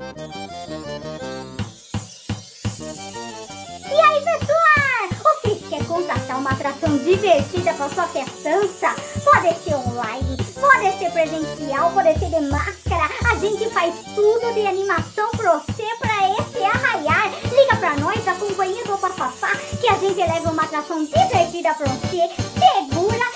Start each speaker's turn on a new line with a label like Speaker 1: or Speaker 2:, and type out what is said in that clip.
Speaker 1: E aí, pessoal? Vocês querem contratar uma atração divertida para sua festança? Pode ser online, pode ser presencial, pode ser de máscara. A gente faz tudo de animação para você, para esse arraiar. Liga para nós, a companhia do Papapá, que a gente leva uma atração divertida para você. Segura